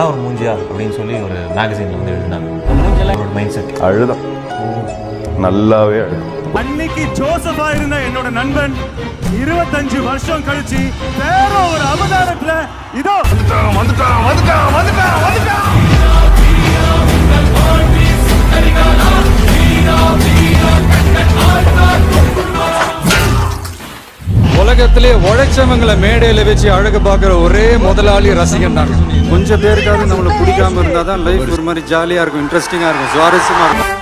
அதான் ஒரு மூஞ்சியா அப்படின்னு சொல்லி ஒரு மேகசின்ல வந்து எழுதினாங்க. அவரோட மைண்ட் செட் அழுதான். நல்லாவே அழுதான். அன்னைக்கு ஜோசஃபா இருந்த என்னோட நண்பன் இருபத்தஞ்சு வருஷம் கழிச்சு வேற ஒரு அவதாரத்துல இதோ உலகத்திலே உழைச்சவங்களை மேடையில வச்சு அழகு பார்க்குற ஒரே முதலாளி ரசிகன் தான். கொஞ்சம் பேருக்காவது நம்மளை பிடிக்காம இருந்தாதான் லைஃப் ஒரு மாதிரி ஜாலியா இருக்கும் இன்ட்ரெஸ்டிங்கா இருக்கும் சுவாரஸ்யமா இருக்கும்.